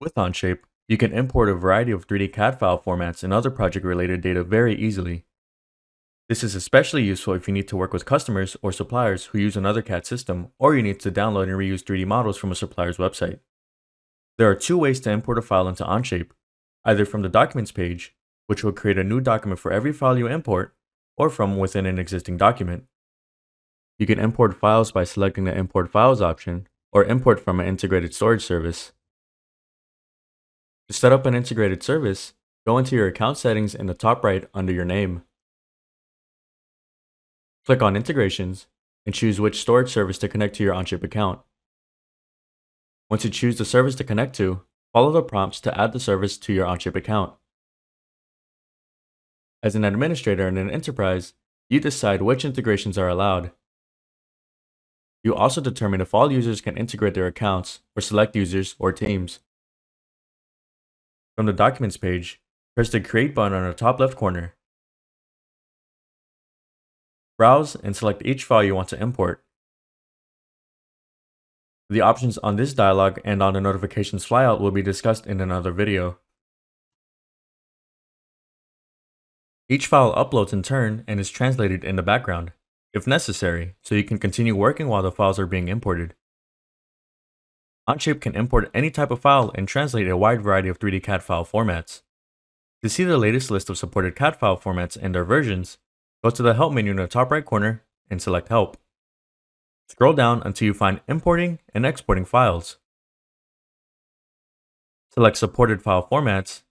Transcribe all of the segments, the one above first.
With Onshape, you can import a variety of 3D CAD file formats and other project-related data very easily. This is especially useful if you need to work with customers or suppliers who use another CAD system, or you need to download and reuse 3D models from a supplier's website. There are two ways to import a file into Onshape, either from the Documents page, which will create a new document for every file you import, or from within an existing document. You can import files by selecting the Import Files option, or import from an integrated storage service. To set up an integrated service, go into your account settings in the top right under your name. Click on Integrations and choose which storage service to connect to your Onshape account. Once you choose the service to connect to, follow the prompts to add the service to your Onshape account. As an administrator in an enterprise, you decide which integrations are allowed. You also determine if all users can integrate their accounts or select users or teams. From the Documents page, press the Create button on the top left corner. Browse and select each file you want to import. The options on this dialog and on the notifications flyout will be discussed in another video. Each file uploads in turn and is translated in the background, if necessary, so you can continue working while the files are being imported. Onshape can import any type of file and translate a wide variety of 3D CAD file formats. To see the latest list of supported CAD file formats and their versions, go to the Help menu in the top right corner and select Help. Scroll down until you find Importing and Exporting Files. Select Supported File Formats,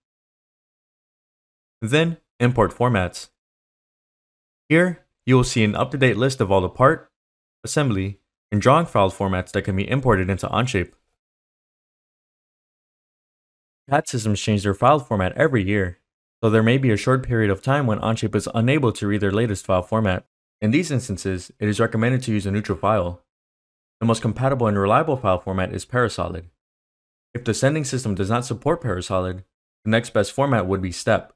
then Import Formats. Here, you will see an up-to-date list of all the part, assembly, and drawing file formats that can be imported into Onshape. CAD systems change their file format every year, so there may be a short period of time when Onshape is unable to read their latest file format. In these instances, it is recommended to use a neutral file. The most compatible and reliable file format is Parasolid. If the sending system does not support Parasolid, the next best format would be STEP.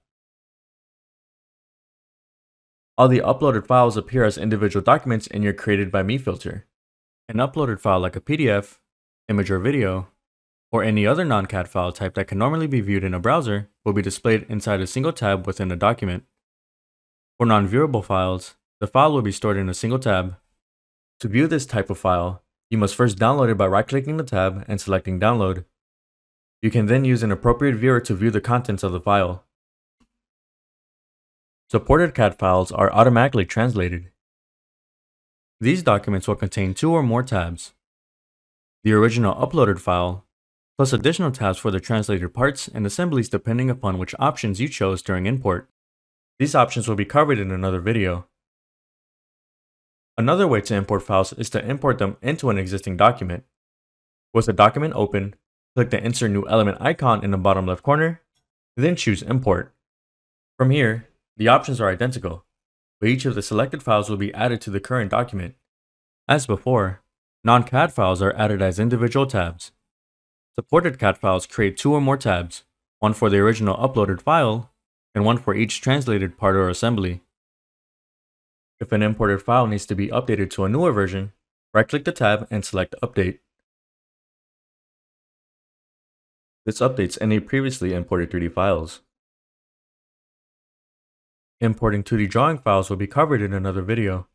All the uploaded files appear as individual documents in your Created by Me filter. An uploaded file like a PDF, image or video, or any other non-CAD file type that can normally be viewed in a browser will be displayed inside a single tab within a document. For non-viewable files, the file will be stored in a single tab. To view this type of file, you must first download it by right-clicking the tab and selecting Download. You can then use an appropriate viewer to view the contents of the file. Supported CAD files are automatically translated. These documents will contain two or more tabs. The original uploaded file plus additional tabs for the translated parts and assemblies depending upon which options you chose during import. These options will be covered in another video. Another way to import files is to import them into an existing document. With the document open, click the Insert New Element icon in the bottom left corner, then choose Import. From here, the options are identical, but each of the selected files will be added to the current document. As before, non-CAD files are added as individual tabs. Supported CAD files create two or more tabs, one for the original uploaded file, and one for each translated part or assembly. If an imported file needs to be updated to a newer version, right-click the tab and select Update. This updates any previously imported 3D files. Importing 2D drawing files will be covered in another video.